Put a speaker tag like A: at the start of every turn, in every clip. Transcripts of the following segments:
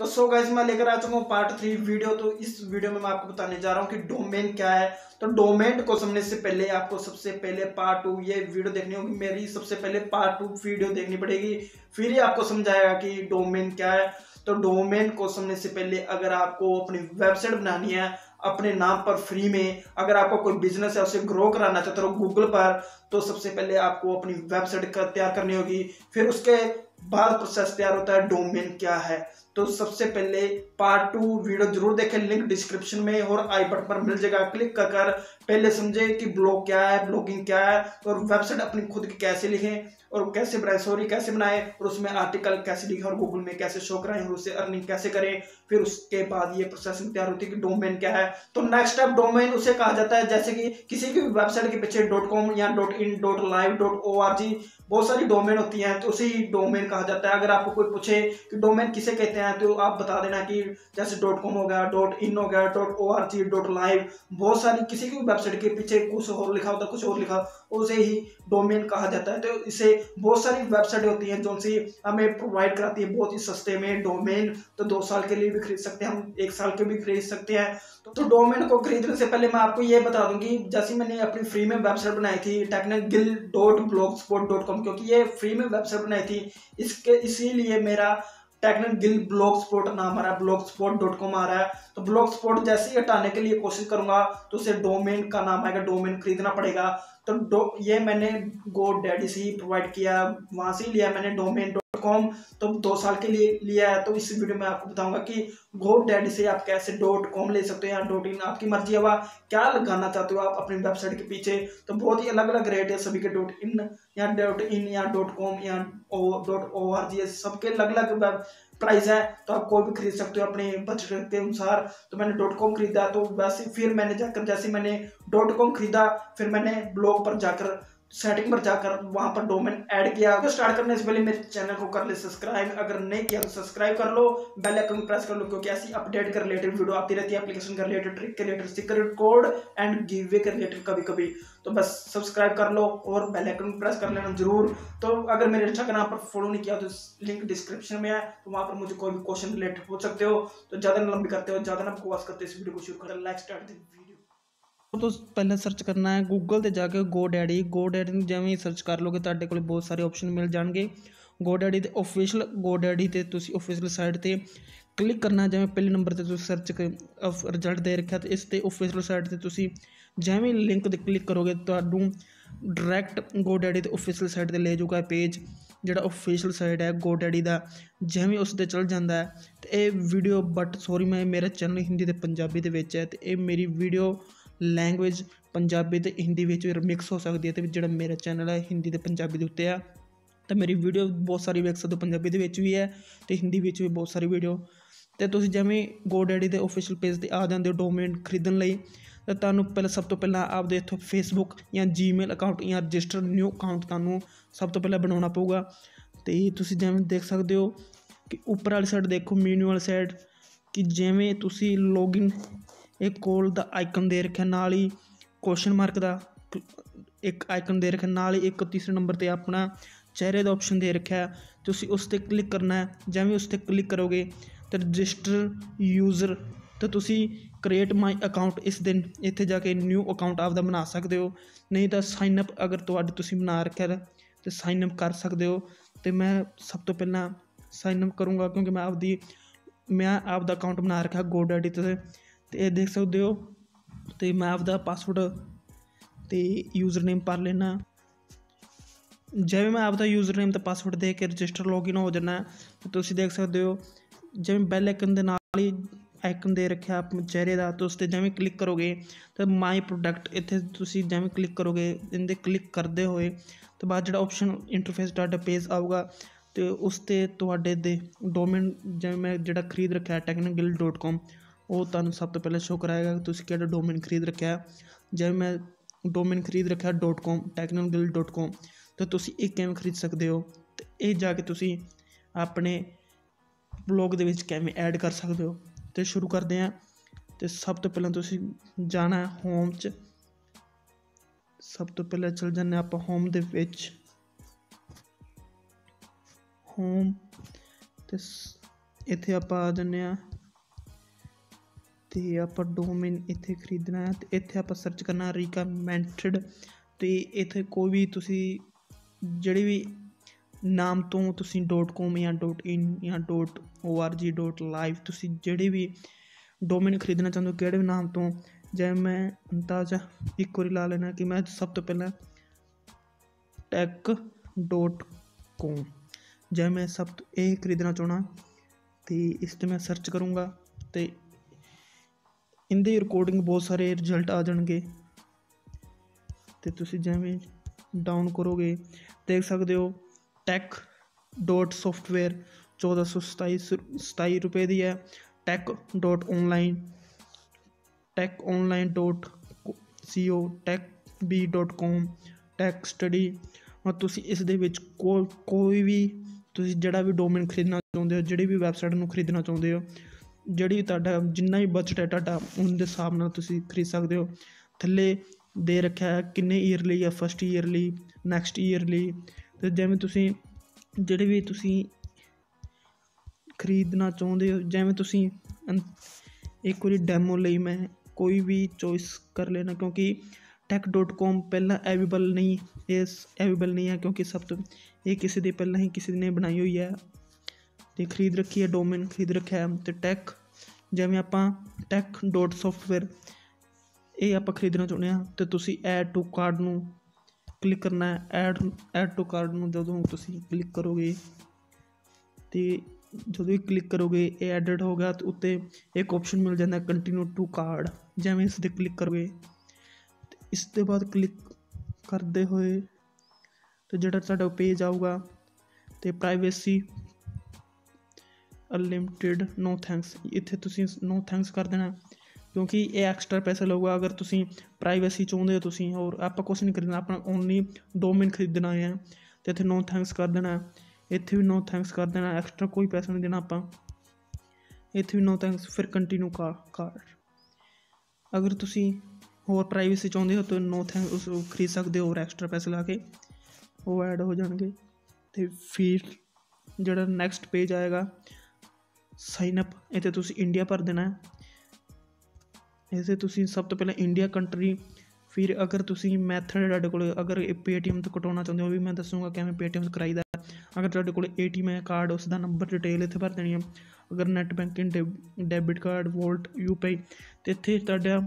A: तो so guys मैं लेकर आ चुका हूँ पार्ट थ्री वीडियो तो इस वीडियो में मैं आपको बताने जा रहा हूँ कि डोमेन क्या है। तो डोमेन को समझने से पहले आपको सबसे पहले पार्ट टू ये वीडियो देखनी होगी। मेरी सबसे पहले पार्ट टू वीडियो देखनी पड़ेगी। फिर ही आपको समझाएगा कि डोमेन क्या है। तो डोमेन को समझने से पहले अगर आपको अपनी वेबसाइट बनानी है, अपने नाम पर फ्री में, अगर आपको कोई बिज़नेस है, उसे ग्रो कराना चाहते हो गूगल पर तो सबसे पहले आपको अपनी वेबसाइट तैयार करनी होगी। फिर उसके बाद प्रोसेस तैयार होता है डोमेन क्या है। तो सबसे पहले पार्ट टू वीडियो ज़रूर देखें लिंक डिस्क्रिप्शन में और आई बटन पर मिल जाएगा। क्लिक कर कर पहले समझे कि ब्लॉग क्या है ब्लॉगिंग क्या है और वेबसाइट अपनी खुद की कैसे लिखें और कैसे बनाए सॉरी कैसे बनाए और उसमें आर्टिकल कैसे लिखे और गूगल में कैसे शो कराएँ और उससे अर्निंग कैसे करें। फिर उसके बाद ये प्रोसेसिंग तैयार होती है कि डोमेन क्या है। तो नेक्स्ट स्टेप डोमेन उसे कहा जाता है, जैसे कि किसी की वेबसाइट के पीछे डॉट कॉम या dot in dot live dot O R G बहुत सारी डोमेन होती हैं तो उसे ही डोमेन कहा जाता है। अगर आपको कोई पूछे कि डोमेन किसे कहते हैं तो आप बता देना कि जैसे डॉट कॉम हो गया डॉट इन हो गया dot O R G dot live बहुत सारी किसी की वेबसाइट के पीछे कुछ और लिखा होता है कुछ और लिखा उसे ही डोमेन कहा जाता है। तो इसे बहुत सारी वेबसाइट होती हैं जो सी हमें प्रोवाइड कराती है बहुत ही सस्ते में डोमेन तो दो साल के लिए भी खरीद सकते हैं हम एक साल के भी खरीद सकते हैं। तो, तो डोमेन को खरीदने से पहले मैं आपको ये बता दूँगी जैसे मैंने अपनी फ्री में वेबसाइट बनाई थी technical dot blogspot dot com क्योंकि ये फ्री में वेबसाइट बनाई थी इसके इसीलिए मेरा टेक्निक गिल ब्लॉग स्पोर्ट नाम आ रहा है ब्लॉग स्पोर्ट डॉट कॉम आ रहा है। तो ब्लॉग स्पोर्ट जैसे ही हटाने के लिए कोशिश करूँगा तो उसे डोमेन का नाम आएगा, डोमेन खरीदना पड़ेगा। तो ये मैंने गो डैडी से ही प्रोवाइड किया, वहाँ से ही लिया मैंने डोमेन कॉम तो दो साल के लिए लिया है तो इस वीडियो में आपको बताऊँगा कि गो डैडी से आप कैसे डॉट कॉम ले सकते हो या डॉट इन आपकी मर्ज़ी है वह क्या लगाना चाहते हो आप अपनी वेबसाइट के पीछे तो बहुत ही अलग अलग रेट है सभी के डॉट इन या डॉट इन या डॉट कॉम या डॉट ओ आर जी सबके अलग अलग प्राइस है तो आप कोई भी खरीद सकते हो अपने बजट के अनुसार। तो मैंने डॉट कॉम खरीदा तो वैसे फिर मैंने जाकर, जैसे मैंने डॉट कॉम खरीदा, फिर मैंने ब्लॉग पर जाकर सेटिंग पर जाकर वहाँ पर डोमेन ऐड किया। तो स्टार्ट करने से पहले मेरे चैनल को कर ले सब्सक्राइब अगर नहीं किया तो सब्सक्राइब कर लो। बेल आइकन प्रेस कर लो, क्योंकि ऐसी अपडेट के रिलेटेड वीडियो आती रहती है एप्लीकेशन के रिलेटेड ट्रिक के related secret code and giveaway के रिलेटेड कभी कभी तो बस सब्सक्राइब कर लो और बेल आइकन प्रेस कर लेना ज़रूर। तो अगर मेरे इंस्टाग्राम पर फॉलो नहीं किया तो लिंक डिस्क्रिप्शन में है। तो वहाँ पर मुझे कोई भी क्वेश्चन रिलेटेड पूछ सकते हो। तो ज़्यादा लंबी करते हो, ज़्यादा ना बकवास करते हो, इस वीडियो को शुरू करें। लाइक स्टार्ट
B: ਤੋਂ ਪਹਿਲਾਂ ਸਰਚ ਕਰਨਾ ਹੈ ਗੂਗਲ ਤੇ ਜਾ ਕੇ ਗੋ ਡੈਡੀ ਗੋ ਡੈਡੀ ਨੂੰ ਜਿਵੇਂ ਸਰਚ ਕਰ ਲੋਗੇ ਤੁਹਾਡੇ ਕੋਲ ਬਹੁਤ ਸਾਰੇ ਆਪਸ਼ਨ ਮਿਲ ਜਾਣਗੇ। ਗੋ ਡੈਡੀ ਦੇ ਅਫੀਸ਼ੀਅਲ ਗੋ ਡੈਡੀ ਤੇ ਤੁਸੀਂ ਅਫੀਸ਼ੀਅਲ ਸਾਈਟ ਤੇ ਕਲਿੱਕ ਕਰਨਾ ਜਿਵੇਂ ਪਹਿਲੇ ਨੰਬਰ ਤੇ ਤੁਸੀਂ ਸਰਚ ਰਿਜ਼ਲਟ ਦੇ ਰੱਖਿਆ ਤੇ ਇਸ ਤੇ ਅਫੀਸ਼ੀਅਲ ਸਾਈਟ ਤੇ ਤੁਸੀਂ ਜਿਵੇਂ ਲਿੰਕ ਤੇ ਕਲਿੱਕ ਕਰੋਗੇ ਤੁਹਾਨੂੰ ਡਾਇਰੈਕਟ ਗੋ ਡੈਡੀ ਤੇ ਅਫੀਸ਼ੀਅਲ ਸਾਈਟ ਤੇ ਲੈ ਜਾਊਗਾ ਪੇਜ ਜਿਹੜਾ ਅਫੀਸ਼ੀਅਲ ਸਾਈਟ ਹੈ ਗੋ ਡੈਡੀ ਦਾ, ਜਿਵੇਂ ਉਸ ਤੇ ਚੱਲ ਜਾਂਦਾ ਹੈ। ਤੇ ਇਹ ਵੀਡੀਓ ਬਟ ਸੌਰੀ ਮੈਂ, ਮੇਰਾ ਚੈਨਲ ਹਿੰਦੀ ਤੇ ਪੰਜਾਬੀ ਦੇ ਵਿੱਚ ਹੈ। ਤੇ ਇਹ ਮੇਰੀ ਵੀਡੀਓ ਲੈਂਗੁਏਜ ਪੰਜਾਬੀ ਤੇ ਹਿੰਦੀ ਵਿੱਚ ਮਿਕਸ ਹੋ ਸਕਦੀ ਹੈ ਤੇ ਜਿਹੜਾ ਮੇਰਾ ਚੈਨਲ ਹੈ ਹਿੰਦੀ ਤੇ ਪੰਜਾਬੀ ਦੇ ਉੱਤੇ ਆ, ਤਾਂ ਮੇਰੀ ਵੀਡੀਓ ਬਹੁਤ ਸਾਰੀ ਵੇਖ ਸਕਦੇ ਹੋ, ਪੰਜਾਬੀ ਦੇ ਵਿੱਚ ਵੀ ਹੈ ਤੇ ਹਿੰਦੀ ਵਿੱਚ ਵੀ ਬਹੁਤ ਸਾਰੀ ਵੀਡੀਓ ਤੇ ਤੁਸੀਂ ਜਿਵੇਂ ਗੋਡੈਡੀ ਦੇ ਅਫੀਸ਼ੀਅਲ ਪੇਜ ਤੇ ਆ ਜਾਂਦੇ ਹੋ ਡੋਮੇਨ ਖਰੀਦਣ ਲਈ, ਤਾਂ ਤੁਹਾਨੂੰ ਪਹਿਲਾਂ ਸਭ ਤੋਂ ਪਹਿਲਾਂ ਆਪਦੇ ਇੱਥੋਂ ਫੇਸਬੁੱਕ ਜਾਂ ਜੀਮੇਲ ਅਕਾਊਂਟ ਜਾਂ ਰਜਿਸਟਰ ਨਿਊ ਅਕਾਊਂਟ ਤੁਹਾਨੂੰ ਸਭ ਤੋਂ ਪਹਿਲਾਂ ਬਣਾਉਣਾ ਪਊਗਾ। ਤੇ ਤੁਸੀਂ ਜਿਵੇਂ ਦੇਖ ਸਕਦੇ ਹੋ ਕਿ ਉੱਪਰ ਵਾਲੀ ਸਾਈਡ ਦੇਖੋ ਮੈਨੂ ਵਾਲੀ ਸਾਈਡ ਕਿ ਜਿਵੇਂ ਤੁਸੀਂ ਲੌਗਇਨ ਇਹ ਕੋਲ ਦਾ ਆਈਕਨ ਦੇ ਰੱਖਿਆ ਨਾਲ ਹੀ ਕੁਐਸਚਨ ਮਾਰਕ ਦਾ ਇੱਕ ਆਈਕਨ ਦੇ ਰੱਖਿਆ ਨਾਲ ਹੀ ਇੱਕ ਤੀਸਰੇ ਨੰਬਰ ਤੇ ਆਪਣਾ ਚਿਹਰੇ ਦਾ ਆਪਸ਼ਨ ਦੇ ਰੱਖਿਆ। ਤੁਸੀਂ ਉਸ ਤੇ ਕਲਿੱਕ ਕਰਨਾ ਹੈ। ਜਿਵੇਂ ਉਸ ਤੇ ਕਲਿੱਕ ਕਰੋਗੇ ਤਾਂ ਰਜਿਸਟਰ ਯੂਜ਼ਰ ਤਾਂ ਤੁਸੀਂ ਕ੍ਰੀਏਟ ਮਾਈ ਅਕਾਊਂਟ ਇਸ ਦਿਨ ਇੱਥੇ ਜਾ ਕੇ ਨਿਊ ਅਕਾਊਂਟ ਆਪਦਾ ਬਣਾ ਸਕਦੇ ਹੋ। ਨਹੀਂ ਤਾਂ ਸਾਈਨ ਅਪ ਅਗਰ ਤੁਹਾਡੇ ਤੁਸੀਂ ਬਣਾ ਰੱਖਿਆ ਤੇ ਸਾਈਨ ਅਪ ਕਰ ਸਕਦੇ ਹੋ। ਤੇ ਮੈਂ ਸਭ ਤੋਂ ਪਹਿਲਾਂ ਸਾਈਨ ਅਪ ਕਰੂੰਗਾ ਕਿਉਂਕਿ ਮੈਂ ਆਪਦੀ ਮੈਂ ਆਪਦਾ ਅਕਾਊਂਟ ਬਣਾ ਰੱਖਿਆ ਗੋਡੈਡੀ ਤੇ। ਤੇ ਇਹ ਦੇਖ ਸਕਦੇ ਹੋ, ਤੇ ਮੈਂ ਆਪਦਾ ਪਾਸਵਰਡ ਤੇ ਯੂਜ਼ਰ ਨੇਮ ਭਰ ਲੈਣਾ ਜਿਵੇਂ ਮੈਂ ਆਪਦਾ ਯੂਜ਼ਰ ਨੇਮ ਤੇ ਪਾਸਵਰਡ ਦੇ ਕੇ ਰਜਿਸਟਰ ਲੌਗਇਨ ਹੋ ਜਾਣਾ ਤੇ ਤੁਸੀਂ ਦੇਖ ਸਕਦੇ ਹੋ, ਜਿਵੇਂ ਬੈਲ ਆਈਕਨ ਦੇ ਨਾਲ ਹੀ ਆਈਕਨ ਦੇ ਰੱਖਿਆ ਆਪਣੇ ਚਿਹਰੇ ਦਾ ਤੁਸੀਂ ਉਸ ਤੇ ਜਿਵੇਂ ਕਲਿੱਕ ਕਰੋਗੇ, ਤਾਂ ਮਾਈ ਪ੍ਰੋਡਕਟ ਇੱਥੇ ਤੁਸੀਂ ਜਿਵੇਂ ਕਲਿੱਕ ਕਰੋਗੇ, ਇਹਦੇ ਕਲਿੱਕ ਕਰਦੇ ਹੋਏ, ਤੇ ਬਾਅਦ ਜਿਹੜਾ ਆਪਸ਼ਨ ਇੰਟਰਫੇਸ ਡਾਟਾ ਪੇਜ ਆਊਗਾ, ਤੇ ਉਸ ਤੇ ਤੁਹਾਡੇ ਦੇ ਡੋਮੇਨ ਜਿਵੇਂ ਮੈਂ ਜਿਹੜਾ ਖਰੀਦ ਰੱਖਿਆ technical.com ਉਹ ਤੁਹਾਨੂੰ ਸਭ ਤੋਂ ਪਹਿਲਾਂ ਸ਼ੋ ਕਰਾਏਗਾ ਕਿ ਤੁਸੀਂ ਕਿਹੜਾ ਡੋਮੇਨ ਖਰੀਦ ਰੱਖਿਆ ਜਿਵੇਂ ਮੈਂ ਡੋਮੇਨ ਖਰੀਦ ਰੱਖਿਆ .com technical.com ਤਾਂ ਤੁਸੀਂ ਇਹ ਕਿਵੇਂ ਖਰੀਦ ਸਕਦੇ ਹੋ? ਤੇ ਇਹ ਜਾ ਕੇ ਤੁਸੀਂ ਆਪਣੇ ਬਲੌਗ ਦੇ ਵਿੱਚ ਕਿਵੇਂ ਐਡ ਕਰ ਸਕਦੇ ਹੋ? ਤੇ ਸ਼ੁਰੂ ਕਰਦੇ ਹਾਂ। ਤੇ ਸਭ ਤੋਂ ਪਹਿਲਾਂ ਤੁਸੀਂ ਜਾਣਾ ਹੋਮ 'ਚ। ਸਭ ਤੋਂ ਪਹਿਲਾਂ ਚਲ ਜਾਂਦੇ ਆਪਾਂ ਹੋਮ ਦੇ ਵਿੱਚ। ਹੋਮ ਤੇ ਇੱਥੇ ਆਪਾਂ ਆ ਜੰਨੇ ਆ ਤੇ ਆਪਾਂ ਡੋਮੇਨ ਇੱਥੇ ਖਰੀਦਣਾ ਹੈ ਤੇ ਇੱਥੇ ਆਪਾਂ ਸਰਚ ਕਰਨਾ ਰਿਕਮੈਂਡਡ ਤੇ ਇੱਥੇ ਕੋਈ ਵੀ ਤੁਸੀਂ ਜਿਹੜੀ ਵੀ ਨਾਮ ਤੋਂ ਤੁਸੀਂ .com ਜਾਂ .in ਜਾਂ .org.live ਤੁਸੀਂ ਜਿਹੜੇ ਵੀ ਡੋਮੇਨ ਖਰੀਦਣਾ ਚਾਹੁੰਦੇ ਹੋ, ਕਿਹੜੇ ਵੀ ਨਾਮ ਤੋਂ ਜੇ ਮੈਂ ਅੰਦਾਜ਼ਾ ਇੱਕ ਵਾਰੀ ਲਾ ਲੈਣਾ ਕਿ ਮੈਂ ਸਭ ਤੋਂ ਪਹਿਲਾਂ ਟੈਕ ਡੋਟ ਕੋਮ ਜੇ ਮੈਂ ਸਭ ਤੋਂ ਇਹ ਖਰੀਦਣਾ ਚਾਹਣਾ ਤੇ ਇਸ ਤੇ ਮੈਂ ਸਰਚ ਕਰੂੰਗਾ ਤੇ ਇਹਦੇ ਰਿਕਾਰਡਿੰਗ ਬਹੁਤ ਸਾਰੇ ਰਿਜ਼ਲਟ ਆ ਜਾਣਗੇ। ਤੇ ਤੁਸੀਂ ਜਿਵੇਂ ਡਾਊਨ ਕਰੋਗੇ, ਦੇਖ ਸਕਦੇ ਹੋ ਟੈਕ ਡੋਟ ਸੌਫਟਵੇਅਰ 1427 27 ਰੁਪਏ ਦੀ ਹੈ। Tech dot online tech online dot co tech B dot com tech study ਔਰ ਤੁਸੀਂ ਇਸ ਦੇ ਵਿੱਚ ਕੋ, ਕੋਈ ਵੀ ਤੁਸੀਂ ਜਿਹੜਾ ਵੀ ਡੋਮੇਨ ਖਰੀਦਣਾ ਚਾਹੁੰਦੇ ਹੋ, ਜਿਹੜੀ ਵੀ ਵੈਬਸਾਈਟ ਨੂੰ ਖਰੀਦਣਾ ਚਾਹੁੰਦੇ ਹੋ ਜਿਹੜੀ ਤੁਹਾਡਾ ਜਿੰਨਾ ਵੀ ਬਜਟ ਹੈ ਤੁਹਾਡਾ ਉਹਦੇ ਦੇ ਹਿਸਾਬ ਨਾਲ ਤੁਸੀਂ ਖਰੀਦ ਸਕਦੇ ਹੋ। ਥੱਲੇ ਦੇ ਰੱਖਿਆ ਹੈ ਕਿੰਨੇ ਈਅਰਲੀ ਜਾਂ ਫਸਟ ਈਅਰ ਲਈ ਨੈਕਸਟ ਈਅਰ ਲਈ ਤੇ ਜਿਵੇਂ ਤੁਸੀਂ, ਜਿਹੜੇ ਵੀ ਤੁਸੀਂ ਖਰੀਦਣਾ ਚਾਹੁੰਦੇ ਹੋ, ਜਿਵੇਂ ਤੁਸੀਂ ਇੱਕ ਵਾਰੀ ਡੈਮੋ ਲਈ ਮੈਂ ਕੋਈ ਵੀ ਚੋਇਸ ਕਰ ਲੈਣਾ, ਕਿਉਂਕਿ tech.com ਪਹਿਲਾਂ ਅਵੇਲੇਬਲ ਨਹੀਂ, ਇਸ ਅਵੇਲੇਬਲ ਨਹੀਂ ਹੈ, ਕਿਉਂਕਿ ਸਭ ਤੋਂ, ਇਹ ਕਿਸੇ ਦੇ ਪਹਿਲਾਂ ਹੀ ਕਿਸੇ ਨੇ ਬਣਾਈ ਹੋਈ ਹੈ। ਤੇ ਖਰੀਦ ਰੱਖੀ ਹੈ ਡੋਮੇਨ ਖਰੀਦ ਰੱਖਿਆ ਹੈ, ਤੇ ਟੈਕ ਜਿਵੇਂ ਆਪਾਂ ਟੈਕ ਡੋਟ ਸੌਫਟਵੇਅਰ ਇਹ ਆਪਾਂ ਖਰੀਦਣਾ ਚਾਹੁੰਦੇ ਹਾਂ, ਤੇ ਤੁਸੀਂ ਐਡ ਟੂ ਕਾਰਡ ਨੂੰ ਕਲਿੱਕ ਕਰਨਾ ਹੈ। ਐਡ ਐਡ ਟੂ ਕਾਰਡ ਨੂੰ ਜਦੋਂ ਤੁਸੀਂ ਕਲਿੱਕ ਕਰੋਗੇ, ਤੇ ਜਦੋਂ ਇਹ ਕਲਿੱਕ ਕਰੋਗੇ, ਇਹ ਐਡਿਟ ਹੋ ਗਿਆ, ਤੇ ਉੱਤੇ ਇੱਕ ਆਪਸ਼ਨ ਮਿਲ ਜਾਂਦਾ ਕੰਟੀਨਿਊ ਟੂ ਕਾਰਡ ਜਿਵੇਂ ਇਸ ਤੇ ਕਲਿੱਕ ਕਰੋਗੇ, ਤੇ ਇਸ ਦੇ ਬਾਅਦ ਕਲਿੱਕ ਕਰਦੇ ਹੋਏ, ਤੇ ਜਿਹੜਾ ਤੁਹਾਡਾ ਪੇਜ ਆਊਗਾ, ਤੇ ਪ੍ਰਾਈਵੇਸੀ ਅਨਲਿਮਿਟਿਡ ਨੋ ਥੈਂਕਸ ਇੱਥੇ ਤੁਸੀਂ ਨੋ ਥੈਂਕਸ ਕਰ ਦੇਣਾ। ਕਿਉਂਕਿ ਇਹ ਐਕਸਟਰਾ ਪੈਸੇ ਲਊਗਾ। ਅਗਰ ਤੁਸੀਂ ਪ੍ਰਾਈਵੇਸੀ ਚਾਹੁੰਦੇ ਹੋ ਤੁਸੀਂ ਹੋਰ ਆਪਾਂ ਕੁਝ ਨਹੀਂ ਖਰੀਦਣਾ ਆਪਣਾ ਓਨਲੀ ਡੋਮੇਨ ਖਰੀਦਣਾ ਹੈ, ਤੇ ਇੱਥੇ ਨੋ ਥੈਂਕਸ ਕਰ ਦੇਣਾ। ਇੱਥੇ ਵੀ ਨੋ ਥੈਂਕਸ ਕਰ ਦੇਣਾ। ਐਕਸਟਰਾ ਕੋਈ ਪੈਸਾ ਨਹੀਂ ਦੇਣਾ ਆਪਾਂ। ਇੱਥੇ ਵੀ ਨੋ ਥੈਂਕਸ ਫਿਰ ਕੰਟੀਨਿਊ ਕਰ। ਅਗਰ ਤੁਸੀਂ ਹੋਰ ਪ੍ਰਾਈਵੇਸੀ ਚਾਹੁੰਦੇ ਹੋ, ਤਾਂ ਨੋ ਥੈਂਕ ਉਸ ਖਰੀਦ ਸਕਦੇ ਹੋ, ਹੋਰ ਐਕਸਟਰਾ ਪੈਸੇ ਲਾ ਕੇ। ਉਹ ਐਡ ਹੋ ਜਾਣਗੇ। ਤੇ ਫਿਰ ਜਿਹੜਾ ਨੈਕਸਟ ਪੇਜ ਆਏਗਾ ਸਾਈਨ ਅਪ ਇੱਥੇ ਤੁਸੀਂ ਇੰਡੀਆ ਭਰ ਦੇਣਾ ਹੈ। ਇਸੇ ਤੁਸੀਂ ਸਭ ਤੋਂ ਪਹਿਲਾਂ ਇੰਡੀਆ ਕੰਟਰੀ ਫਿਰ ਅਗਰ ਤੁਸੀਂ ਮੈਥਡ ਤੁਹਾਡੇ ਕੋਲ, ਅਗਰ ਇਹ ਪੇਟੀਐਮ ਤੋਂ ਕਟਾਉਣਾ ਚਾਹੁੰਦੇ ਹੋ ਵੀ ਮੈਂ ਦੱਸੂਗਾ ਕਿਵੇਂ ਪੇਟੀਐਮ ਤੋਂ ਕਰਾਈਦਾ ਅਗਰ ਤੁਹਾਡੇ ਕੋਲ ਏਟੀਐਮ ਹੈ ਕਾਰਡ ਉਸ ਦਾ ਨੰਬਰ ਡਿਟੇਲ ਇੱਥੇ ਭਰ ਦੇਣੀ ਹੈ। ਅਗਰ net banking debit card wallet UPI ਤੇ ਇੱਥੇ ਤੁਹਾਡਾ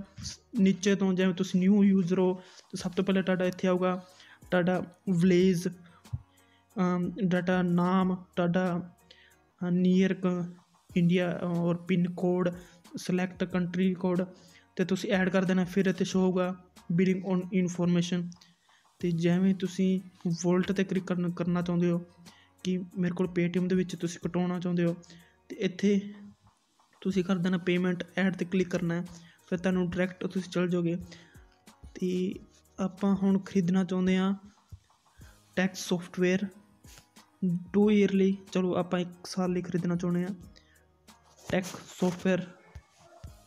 B: ਨੀਚੇ ਤੋਂ ਜਿਵੇਂ ਤੁਸੀਂ ਨਿਊ ਯੂਜ਼ਰ ਹੋ, ਤਾਂ ਸਭ ਤੋਂ ਪਹਿਲਾਂ ਤੁਹਾਡਾ ਇੱਥੇ ਆਊਗਾ, ਤੁਹਾਡਾ ਵਿਲੇਜ ਡਾਟਾ ਨਾਮ, ਤੁਹਾਡਾ ਨੀਅਰ ਇੰਡੀਆ ਔਰ pin code select country code ਤੇ ਤੁਸੀਂ ਐਡ ਕਰ ਦੇਣਾ, ਫਿਰ ਇੱਥੇ ਸ਼ੋ ਹੋਊਗਾ ਬਿਲਿੰਗ ਔਨ ਇਨਫੋਰਮੇਸ਼ਨ ਤੇ ਜਿਵੇਂ ਤੁਸੀਂ ਵੋਲਟ ਤੇ ਕਲਿੱਕ ਕਰਨ, ਕਰਨਾ ਚਾਹੁੰਦੇ ਹੋ ਕਿ ਮੇਰੇ ਕੋਲ ਪੇਟੀਐਮ ਦੇ ਵਿੱਚ ਤੁਸੀਂ ਕਟਾਉਣਾ ਚਾਹੁੰਦੇ ਹੋ, ਤੇ ਇੱਥੇ ਤੁਸੀਂ ਕਰ ਦੇਣਾ ਪੇਮੈਂਟ ਐਡ ਤੇ ਕਲਿੱਕ ਕਰਨਾ ਹੈ, ਫਿਰ ਤੁਹਾਨੂੰ ਡਾਇਰੈਕਟ ਤੁਸੀਂ ਚਲ ਜਾਓਗੇ। ਤੇ ਆਪਾਂ ਹੁਣ ਖਰੀਦਣਾ ਚਾਹੁੰਦੇ ਆ ਟੈਕਸ ਸੌਫਟਵੇਅਰ 2 ਈਅਰਲੀ ਚਲੋ ਆਪਾਂ 1 ਸਾਲ ਲਈ ਖਰੀਦਣਾ ਚਾਹੁੰਦੇ ਆ ਟੈਕ ਸੋਫਟਵੇਅਰ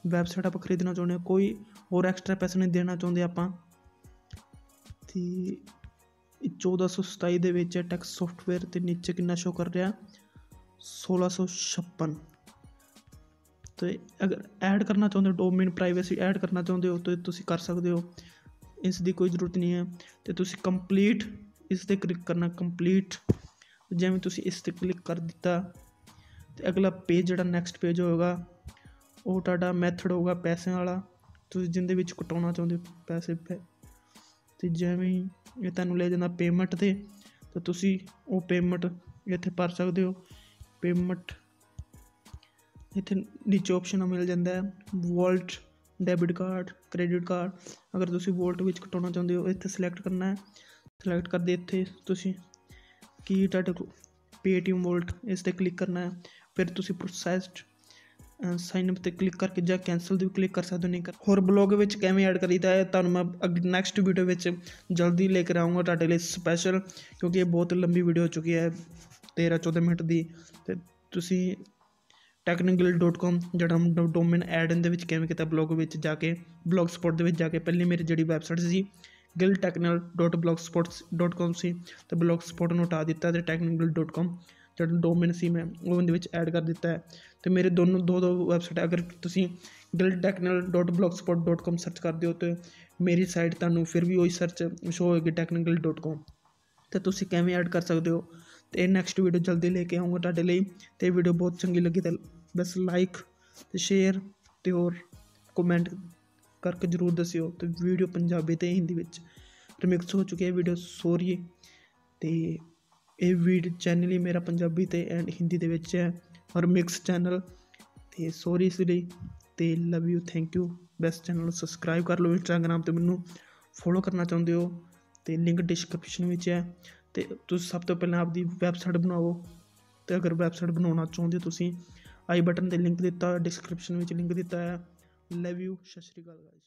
B: ਵੈਬਸਾਈਟ ਆਪਾਂ ਖਰੀਦਣਾ ਚਾਹੁੰਦੇ ਹਾਂ, ਕੋਈ ਹੋਰ ਐਕਸਟਰਾ ਪੈਸੇ ਨਹੀਂ ਦੇਣਾ ਚਾਹੁੰਦੇ ਆਪਾਂ? ਤੇ ਇਹ 1427 ਦੇ ਵਿੱਚ ਟੈਕਸ ਸੋਫਟਵੇਅਰ ਤੇ ਨੀਚੇ ਕਿੰਨਾ ਸ਼ੋ ਕਰ ਰਿਹਾ? 1656 ਤੇ ਅਗਰ ਐਡ ਕਰਨਾ ਚਾਹੁੰਦੇ ਹੋ ਡੋਮੇਨ ਪ੍ਰਾਈਵੇਸੀ ਐਡ ਕਰਨਾ ਚਾਹੁੰਦੇ ਹੋ, ਤਾਂ ਤੁਸੀਂ ਕਰ ਸਕਦੇ ਹੋ। ਇਸ ਦੀ ਕੋਈ ਜ਼ਰੂਰਤ ਨਹੀਂ ਹੈ। ਤੇ ਤੁਸੀਂ ਕੰਪਲੀਟ ਇਸ ਤੇ ਕਲਿੱਕ ਕਰਨਾ ਕੰਪਲੀਟ ਜਿਵੇਂ ਤੁਸੀਂ ਇਸ ਤੇ ਕਲਿੱਕ ਕਰ ਦਿੱਤਾ ਅਤੇ ਅਗਲਾ ਪੇਜ ਜਿਹੜਾ ਨੈਕਸਟ ਪੇਜ ਹੋਏਗਾ, ਉਹ ਤੁਹਾਡਾ ਮੈਥਡ ਹੋਊਗਾ ਪੈਸਿਆਂ ਵਾਲਾ। ਤੁਸੀਂ ਜਿਹਦੇ ਵਿੱਚ ਕਟਾਉਣਾ ਚਾਹੁੰਦੇ ਹੋ, ਪੈਸੇ ਪੈ ਤੇ ਜਿਵੇਂ ਇਹ ਤੁਹਾਨੂੰ ਲੈ ਜਾਂਦਾ ਪੇਮੈਂਟ ਤੇ, ਤਾਂ ਤੁਸੀਂ ਉਹ ਪੇਮੈਂਟ ਇੱਥੇ ਭਰ ਸਕਦੇ ਹੋ। ਪੇਮੈਂਟ ਇੱਥੇ ਨੀਚੇ ਆਪਸ਼ਨ ਮਿਲ ਜਾਂਦਾ ਹੈ vault debit card credit card ਅਗਰ ਤੁਸੀਂ ਵੋਲਟ ਵਿੱਚ ਕਟਾਉਣਾ ਚਾਹੁੰਦੇ ਹੋ, ਇੱਥੇ ਸਿਲੈਕਟ ਕਰਨਾ ਹੈ। ਸਿਲੈਕਟ ਕਰਦੇ ਇੱਥੇ ਤੁਸੀਂ ਕੀ ਤੁਹਾਡੇ ਕੋਲ ਪੇਟੀਐਮ ਵੋਲਟ ਇਸ ਤੇ ਕਲਿੱਕ ਕਰਨਾ ਹੈ। ਫਿਰ ਤੁਸੀਂ ਪ੍ਰੋਸੈਸਡ ਸਾਈਨ ਅਪ ਤੇ ਕਲਿੱਕ ਕਰਕੇ ਜਾਂ ਕੈਂਸਲ ਦੀ ਵੀ ਕਲਿੱਕ ਕਰ ਸਕਦੇ ਹੋ, ਨਹੀਂ ਕਰ ਹੋਰ ਬਲੌਗ ਵਿੱਚ ਕਿਵੇਂ ਐਡ ਕਰੀਦਾ ਹੈ, ਤੁਹਾਨੂੰ ਮੈਂ ਅੱਗੇ ਨੈਕਸਟ ਵੀਡੀਓ ਵਿੱਚ ਜਲਦੀ ਲੈ ਕੇ ਆਊਂਗਾ ਤੁਹਾਡੇ ਲਈ ਸਪੈਸ਼ਲ ਕਿਉਂਕਿ ਇਹ ਬਹੁਤ ਲੰਬੀ ਵੀਡੀਓ ਹੋ ਚੁੱਕੀ ਹੈ 13 14 ਮਿੰਟ ਦੀ, ਤੇ ਤੁਸੀਂ technical.com ਜਿਹੜਾ ਡੋਮੇਨ ਐਡ ਦੇ ਵਿੱਚ ਕਿਵੇਂ ਕੀਤਾ ਬਲੌਗ ਵਿੱਚ ਜਾ ਕੇ ਬਲੌਗ ਸਪੋਟ ਦੇ ਵਿੱਚ ਜਾ ਕੇ, ਪਹਿਲੇ ਮੇਰੀ ਜਿਹੜੀ ਵੈਬਸਾਈਟ ਸੀ giltechnical.blogspot.com ਸੀ, ਤੇ ਬਲੌਗ ਸਪੌਟ ਨੂੰ ਹਟਾ ਦਿੱਤਾ ਤੇ technical.com ਜਿਹੜਾ ਡੋਮੇਨ ਸੀ ਮੈਂ, ਉਹ ਇਹਦੇ ਵਿੱਚ ਐਡ ਕਰ ਦਿੱਤਾ ਹੈ। ਤੇ ਮੇਰੇ ਦੋਨੋਂ, ਦੋ ਦੋ ਵੈਬਸਾਈਟ ਅਗਰ ਤੁਸੀਂ guildtechnical.blogspot.com ਸਰਚ ਕਰਦੇ ਹੋ ਤੇ ਮੇਰੀ ਸਾਈਟ ਤੁਹਾਨੂੰ ਫਿਰ ਵੀ ਉਹੀ ਸਰਚ ਸ਼ੋ ਹੋਏਗੀ technical.com ਤੇ ਤੁਸੀਂ ਕਿਵੇਂ ਐਡ ਕਰ ਸਕਦੇ ਹੋ? ਤੇ ਇਹ ਨੈਕਸਟ ਵੀਡੀਓ ਜਲਦੀ ਲੈ ਕੇ ਆਉਂਗਾ ਤੁਹਾਡੇ ਲਈ। ਤੇ ਵੀਡੀਓ ਬਹੁਤ ਚੰਗੀ ਲੱਗੀ ਤਾਂ ਬਸ ਲਾਈਕ ਤੇ ਸ਼ੇਅਰ ਤੇ ਹੋਰ ਕਮੈਂਟ ਕਰਕੇ ਜਰੂਰ ਦੱਸਿਓ। ਤੇ ਵੀਡੀਓ ਪੰਜਾਬੀ ਤੇ ਹਿੰਦੀ ਵਿੱਚ ਰਿਮਿਕਸ ਹੋ ਚੁੱਕੀ ਹੈ। ਵੀਡੀਓ ਸੋਰੀ ਤੇ ਇਹ ਵੀਡੀਓ ਚੈਨਲ ਹੀ ਮੇਰਾ ਪੰਜਾਬੀ ਤੇ ਐਂਡ ਹਿੰਦੀ ਦੇ ਵਿੱਚ ਹੈ, ਔਰ ਮਿਕਸ ਚੈਨਲ ਤੇ ਸੋਰੀ ਇਸ ਲਈ, ਤੇ love you thank you best channel ਨੂੰ ਸਬਸਕ੍ਰਾਈਬ ਕਰ ਲਓ ਇੰਸਟਾਗ੍ਰਾਮ ਤੇ ਮੈਨੂੰ ਫੋਲੋ ਕਰਨਾ ਚਾਹੁੰਦੇ ਹੋ। ਤੇ ਲਿੰਕ ਡਿਸਕ੍ਰਿਪਸ਼ਨ ਵਿੱਚ ਹੈ। ਤੇ ਤੁਸੀਂ ਸਭ ਤੋਂ ਪਹਿਲਾਂ ਆਪਦੀ ਵੈਬਸਾਈਟ ਬਣਾਓ। ਤੇ ਅਗਰ ਵੈਬਸਾਈਟ ਬਣਾਉਣਾ ਚਾਹੁੰਦੇ ਹੋ ਤੁਸੀਂ ਆਈ ਬਟਨ ਤੇ ਲਿੰਕ ਦਿੱਤਾ ਡਿਸਕ੍ਰਿਪਸ਼ਨ ਵਿੱਚ ਲਿੰਕ ਦਿੱਤਾ ਹੈ। ਲਵ ਯੂ ਸਤਿ ਸ਼੍ਰੀ ਅਕਾਲ ਗਾਇਸ